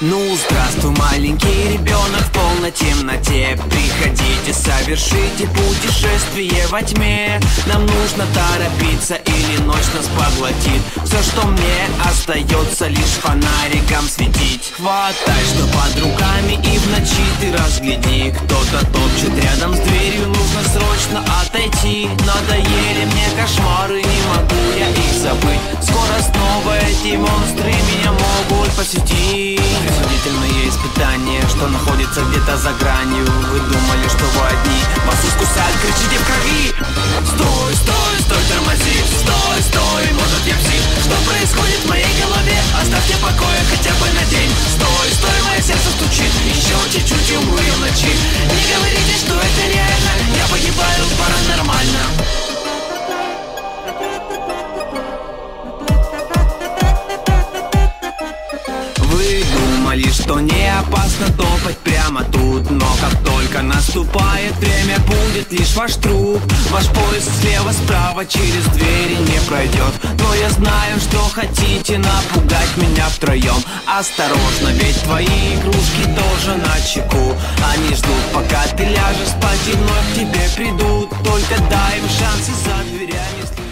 Ну, здравствуй, маленький ребенок в полной темноте. Приходите, совершите путешествие во тьме. Нам нужно торопиться или ночь нас поглотит. Все, что мне остается, лишь фонариком светить. Хватай, что под руками и в ночи ты разгляди. Кто-то топчет рядом с дверью, нужно срочно отойти. Надоели мне кошмары, не могу я их забыть. Скоро снова эти монстры меня могут посетить Принудительные испытания, что находится где-то за гранью. Вы думали, что вы одни, вас искусать, кричите в крови. Стой, стой, стой, тормози, стой, стой, может я псих? Что происходит в моей голове? Оставьте покоя хотя бы на день. Стой, стой, мое сердце стучит, еще чуть-чуть и умру я в ночи. Не говорите, что думали, что не опасно топать прямо тут. Но как только наступает время, будет лишь ваш труп. Ваш поезд слева-справа через двери не пройдет. Но я знаю, что хотите напугать меня втроем. Осторожно, ведь твои игрушки тоже на чеку. Они ждут, пока ты ляжешь спать и вновь к тебе придут. Только дай им шансы за дверями